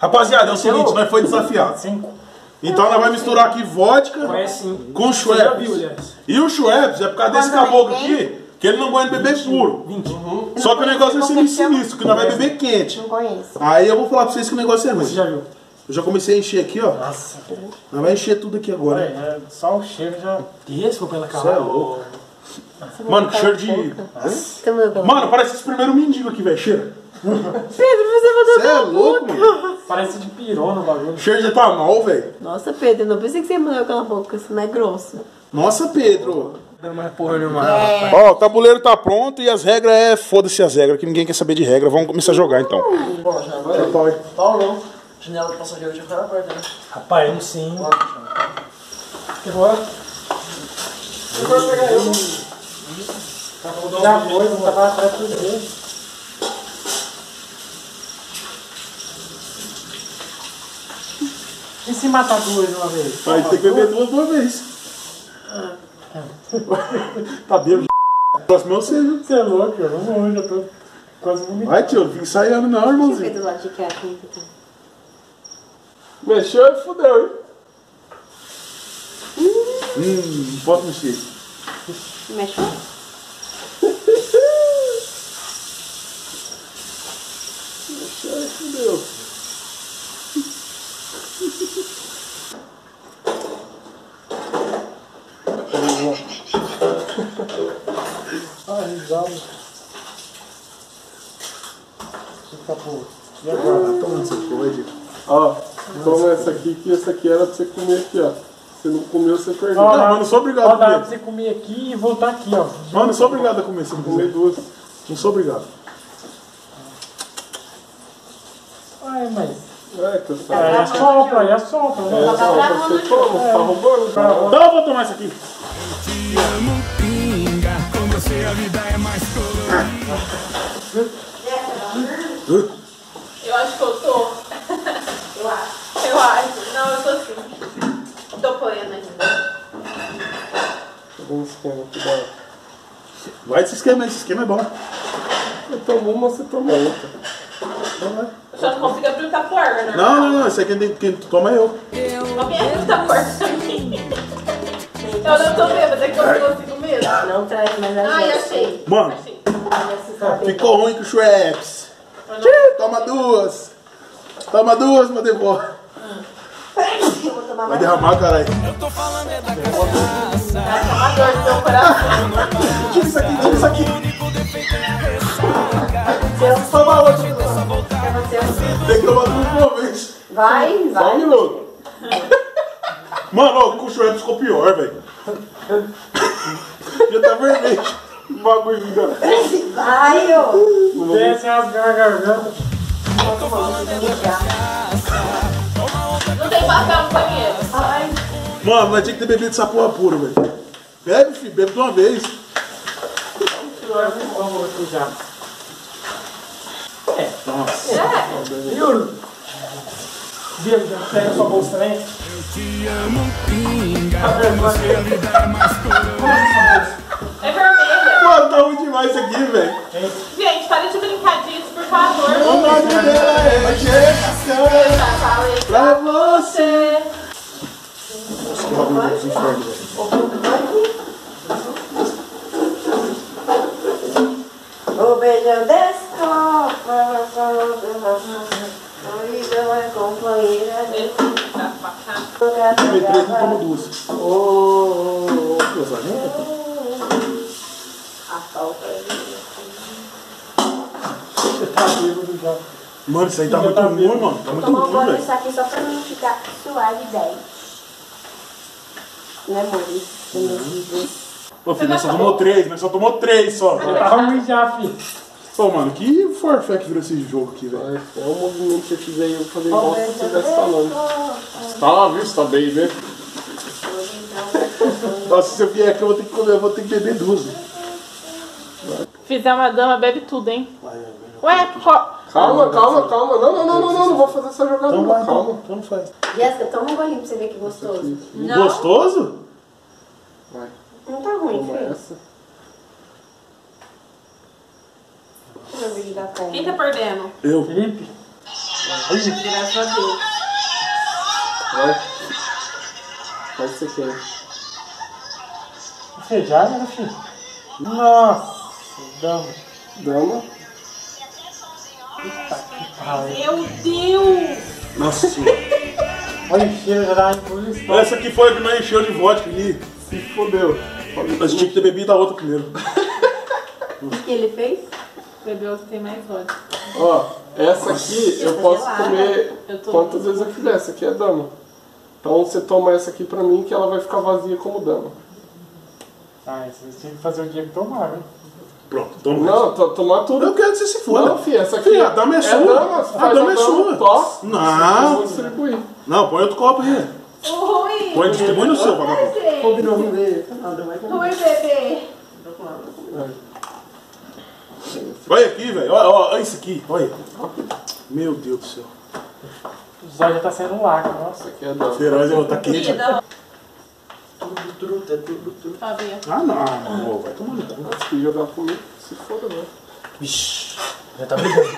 Rapaziada, é o seguinte, nós foi desafiado. Cinco. Então nós vamos misturar aqui vodka Conhece sim. com Você já viu, Schweppes. E o Schweppes é por causa desse caboclo aqui, que ele não gosta de beber puro. 20. Só que o negócio é sinistro, sinistro, que nós vai beber quente. Não conheço. Aí eu vou falar pra vocês que o negócio é ruim. Você já viu? Eu já comecei a encher aqui, ó. Nossa. Nós vai encher tudo aqui agora. É, só o cheiro já... Desculpa pela Você é cara. louco. Mano, que cheiro de. Mano, parece esse primeiro mendigo aqui, velho. Cheira. Pedro, você mandou Você é louco, mano. Parece de pirona o bagulho. Cheiro de etanol, velho. Nossa, Pedro, eu não pensei que você ia mandar aquela boca, isso não é grosso. Nossa, Pedro. Dando mais porra nenhuma. Ó, o tabuleiro tá pronto e as regras é. Foda-se as regras, que ninguém quer saber de regra. Vamos começar a jogar então. Bom, já vai. Janela do passageiro já foi aberta, né? Rapaz, eu não sei. hein? Que? Se for pegar eu, Já foi, não tava atrás tudo dele. E se matar duas de uma vez? Aí tem que beber duas de uma vez. tá bêbado. O próximo é você, viu? Você é louco, eu não vou, já tô quase vomitando. Vai, tio, não fica ensaiando não, Deixa eu ver irmãozinho. do lado de cá. tá. mexeu e fudeu, hein? Hum, não posso mexer. Mexe. Mexeu fudeu. Ah, risada. Fica pô. E agora? Toma essa coisa. Ó, toma essa aqui, que essa aqui era pra você comer aqui, ó. Se não comeu, você perdeu. Ó, Não, dá- mas não sou obrigado ó, a dá comer. pra você comer aqui e voltar aqui, ó. Mano, não sou obrigado a comer se não Comer duas. Não sou obrigado. Ai, mas. É, que eu É, falei. já sopra, já sopra. né? É, só pra você toma, tá roubando? Então eu vou tomar isso aqui. Te amo, pinga. Com você a vida é mais colorida. Eu acho que eu tô. Eu acho. Eu acho. Não, eu tô sim. Tô plena ainda. Dá um esquema aqui, dá. Vai esse esquema esse esquema é bom. Eu tomo uma, você toma outra. Eu só não consigo abrir o tapuar, né? Não, não, não, esse aqui quem, quem toma é eu. Alguém abre o tapuar pra mim. Eu não tô bêbada, é que eu não consigo mesmo. Não traz mais a Ai, gente. achei. Mano, Achei. Ficou ruim com o Schweppes. Toma duas. Toma duas, meu vou tomar Vai derramar, caralho. Eu tô falando é da cachaça. Coração. Tira isso aqui, tira isso aqui. Eu toma outro. Pra você. Tem que tomar tudo de uma vez. Vai, Só um vai. minuto. Mano, o Schweppes ficou pior, velho. Já tá vermelho. O bagulho ainda. Vai, ô. Desce rasgar a garganta. Não tem papel no banheiro. Mano, nós tinha que ter bebido essa porra pura, velho. Bebe, filho, bebe de uma vez. Vamos aqui já. É, nossa. É. Juro. Viu? Já pega sua bolsa também. Te amo, pinga. Você a vida é mais colorida. É vermelha. Mano, tá ruim demais isso aqui, velho. Gente, para de brincar disso, por favor. O nome dela é Geração Eu já falei pra você. o Bruno aqui. O beijão descopa. A vida é companheira. Tomei três, não tomo duas. Ô, Duas ainda? a falta Você tá bêbado já. Mano, isso aí tá muito ruim, mano. Tá muito Tomar um ruim, gole velho. disso aqui só pra não ficar suave 10. Né, amor? Ô, filho, nós só tomou três, nós só tomou três só. Tá ruim já, filho. Ô, mano, que forfé que virou esse jogo aqui, velho. É o movimento que eu fiz aí, eu falei igual se você estivesse falando. Você tá lá, viu? Você tá bem, né? Nossa, se eu vier aqui, eu vou ter que comer, eu vou ter que beber duas. velho. Fizer uma dama, bebe tudo, hein? Ué, co- Calma, calma, calma. Não, não, não, não, não, não vou fazer essa jogada, Então vai, Calma. então, então não faz. Jéssica, toma um golinho pra você ver que gostoso. Não. Gostoso? Vai, Não tá ruim, toma filho. essa. Deixa eu ver o vídeo da quem tá perdendo? Eu. Felipe. Graças a Deus. Vai. Faz isso aqui. Você já era, filho? Nossa, dama. Dama. Meu Deus! Nossa senhora. Olha o cheiro, já dá. Essa aqui foi a que não encheu de vodka ali. Se fodeu. Mas tinha que ter bebido a outra primeiro. O que ele fez? Bebeu que tem mais vodka. Ó, essa aqui eu posso gelada. comer quantas vezes eu quiser. Essa aqui é dama. Então você toma essa aqui pra mim que ela vai ficar vazia como dama. Ah, isso você tinha que fazer o dia que tomar, né? Pronto, toma. Não, to- tomar tudo. Eu quero que você se foda. Não, filha, essa aqui Filha, a dama é sua. dama, A dama é sua. Não. vou distribuir. Não, põe outro copo aí. Oi! Põe, distribui no seu, vagabundo. Combinou. Nada mais. Oi, bebê! Olha aqui, velho. Olha, olha, olha isso aqui. Olha. Meu Deus do céu. O zóio já tá saindo um lago, nossa. Essa aqui é dama. Feroz, ó, tá quente. Vida. Fabinha. Ah, não. Ô, vai tomar no cu. Se jogar comigo, se foda, né? Vixe, já tá brigando.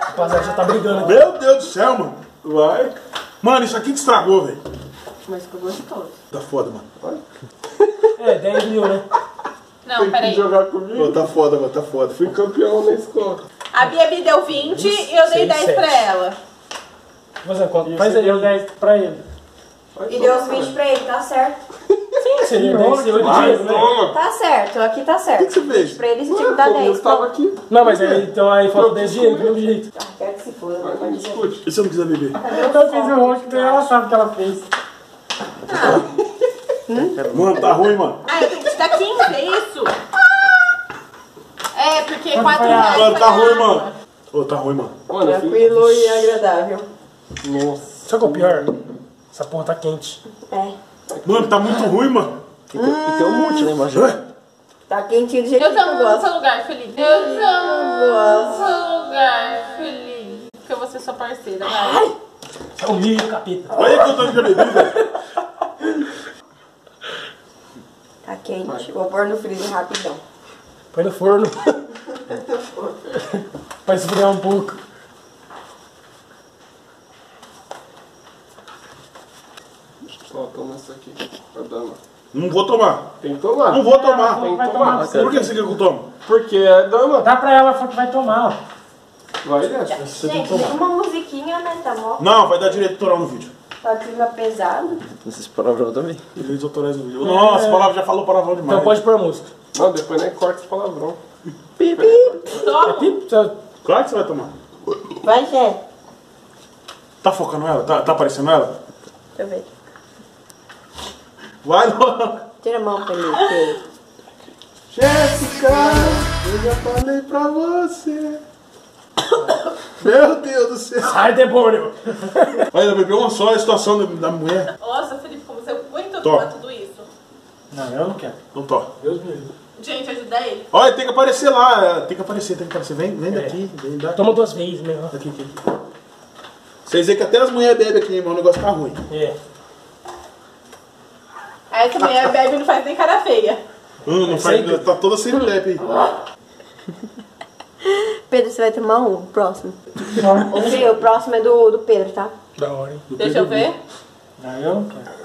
Rapaziada, já tá brigando aqui. Meu Deus do céu, mano. Vai. Mano, isso aqui que estragou, velho. Mas ficou gostoso. Tá foda, mano. É, 10 mil, né? Não, Tem que peraí. jogar comigo. Ô, tá foda, mano, tá foda. Fui campeão na escola. A Bia me deu 20 e eu dei 10 pra ela. Vou fazer a conta. E Faz você aí. deu 10 pra ele. E deu os 20 pra ele, tá certo. Sim, seria 10 seu de Vai, dinheiro, né? toma. Tá certo, aqui tá certo. O que você fez? Pra ele você tinha que dar 10. Eu tava aqui. Não, mas aí, então aí falta 10 dinheiro, do mesmo jeito. Ah, quero que se foda. Não discute. E se eu não quiser beber? Eu fiz o rosto, então ela sabe o que ela fez. Mano, tá ruim, mano. Ah, eu te dar 15, é isso? É, porque 4 foi a- reais. Mano, tá ruim, mano. Ô, tá ruim, mano. Mano, eu. Tranquilo e agradável. Nossa. Sabe qual é o pior? Essa porra tá quente. É. Mano, tá muito ruim, mano. E tem um monte lá embaixo. Tá quentinho do jeito Eu que eu gosto. seu lugar, Felipe. Eu tamo no seu lugar, Felipe. Porque eu vou ser sua parceira, vai. É o milho, capeta. Olha que eu tô de beber, velho. Tá quente. Vou pôr no freezer rapidão. Põe no forno. pra esfriar um pouco. Ó, toma essa aqui. A dama. Não vou tomar. Tem que tomar. Não vou tomar. Tem que Vai tomar. tomar. Por que você quer que eu tome? Porque é dama. Dá pra ela, que vai tomar, ó. Vai dessa. Gente, tem uma musiquinha, né? Tá mó. Não, vai dar direito autoral no vídeo. Tá clima pesado. Esses palavrão também. Direitos autorais no vídeo. Nossa, palavra já falou palavrão demais. Então pode pôr a música. Não, depois nem corta os palavrão. Toma. Pip, você- Claro que você vai tomar. Vai, Jé. Tá focando ela? Tá, tá aparecendo ela? Deixa eu ver. Vai logo. Tira a mão, Felipe. Jéssica, eu já falei pra você. Meu Deus do céu. Sai, demônio! Olha, bebeu uma só a situação da, da mulher. Nossa, Felipe, como você aguenta Toma. tomar tudo isso? Não, eu não quero. Não tô. Deus me livre. Gente, ajuda ele. Olha, tem que aparecer lá. é, Tem que aparecer, tem que aparecer. Vem, vem daqui, vem daqui. Toma duas vezes, meu. Aqui, aqui. Vocês veem que até as mulheres bebem aqui, mas o negócio tá ruim. É. Aí essa mulher bebe e não faz nem cara feia. Hum, não faz, tá toda sem lepe aí. Pedro, você vai tomar um? O próximo. Fê, o próximo é do, do Pedro, tá? Da hora, hein? Deixa eu ver. Não, eu não quero.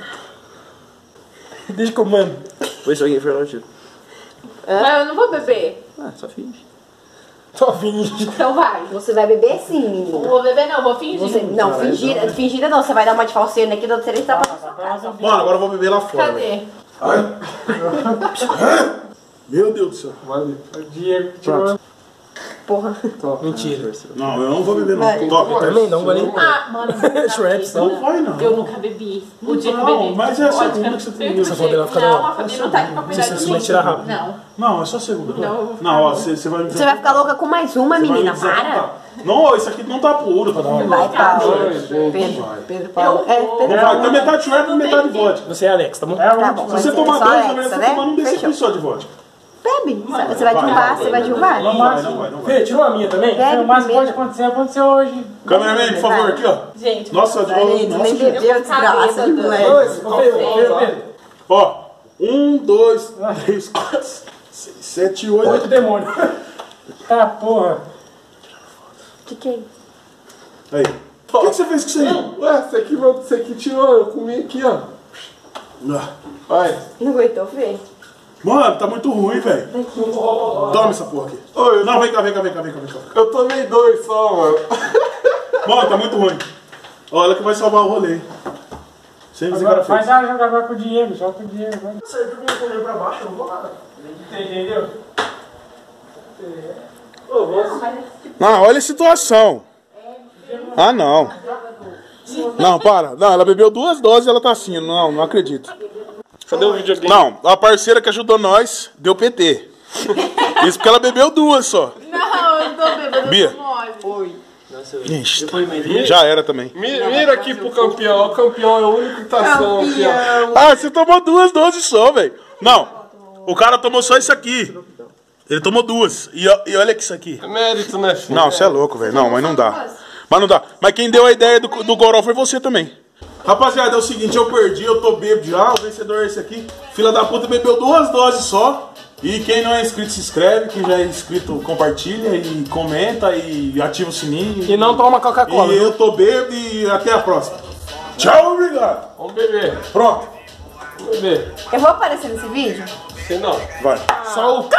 Deixa que eu mando. Foi se alguém for lá, eu. Mas eu não vou beber. Ah, só finge. Só finge. Então vai. Você vai beber sim, Não menino. vou beber não, vou fingir. Você, não, fingida, fingida não. Você vai dar uma de falsena aqui, da terceira tá pra Mano, agora eu vou beber lá fora. velho. Cadê? Meu Deus do céu. Valeu. O Diego tirou. Porra. Mentira. Não, eu não vou beber não. Vai. Top. Também não, golinho. Ah, mano. Shred, só. Não vai não. Eu nunca bebi. O dia que eu Não, bebi. mas é a segunda eu que você não tem. Essa quê. vai ficar Não, da a hora. Fabi não tá aqui pra cuidar Você de mim. vai tirar rápido. Não. Não, é só segunda. Não. Não, ó, você, você vai me Você vai ficar louca com mais uma, você vai me menina. que Para. tá. Não, isso aqui não tá puro. Tá não Vai, Paulo. Pedro, Pedro Paulo. É, Pedro vai, Paulo. tá metade short e metade vodka. Você é Alex, tá bom? É a Tá bom. Se você tomar é dois, verdade, você né? tá tomando um desse aqui só de vodka. Bebe. Você vai derrubar, você vai derrubar? Não vai, não vai, não vai. Fê, tirou a minha também? Bebe O que pode acontecer, aconteceu hoje. Cameraman, por favor, aqui, ó. Gente, Nossa, isso, nossa, nem bebeu, desgraça de moleque. Ó, um, dois, três, quatro, seis, sete, Oito oito. demônio. Tá, porra. Que que é isso? Aí. O que, que você fez com isso aí? Ué, você que, você que tirou, eu comi aqui, ó. Ah. Vai. Não aguentou ver? Mano, tá muito ruim, velho. Toma essa porra aqui. Oi, eu, Não, vem cá, vem cá, vem cá, vem cá, vem cá. eu tomei dois só, mano. Mano, tá muito ruim. Olha que vai salvar o rolê. Sem Vai fez. dar jogar agora com o Diego, joga com o Diego. Vai. Você viu comer pra baixo, eu não vou nada. Entendeu? Ô, vamos... Não, olha a situação. Ah, não. Não, para. Não, ela bebeu duas doses e ela tá assim. Não, não acredito. Cadê o videogame? Não, a parceira que ajudou nós deu PT. Isso porque ela bebeu duas só. Não, eu tô bebendo Bia. mole. Ixi, Depoimento. já era também. Mi- Mira aqui pro campeão, o campeão é o único que tá são aqui, ó. Ah, você tomou duas doses só, velho. Não, o cara tomou só isso aqui. Ele tomou duas. E, e olha que isso aqui. É mérito, né, filho? Não, você é louco, velho. Não, mas não dá. Mas não dá. Mas quem deu a ideia do, do Goró foi você também. Rapaziada, é o seguinte, eu perdi, eu tô bêbado já, o vencedor é esse aqui. Fila da puta bebeu duas doses só. E quem não é inscrito se inscreve, quem já é inscrito compartilha e comenta e ativa o sininho. E não toma Coca-Cola. E eu tô bêbado e até a próxima. Tchau, obrigado. Vamos beber, Pronto. vamos beber. Eu vou aparecer nesse vídeo? Você não. Vai. Só o Eu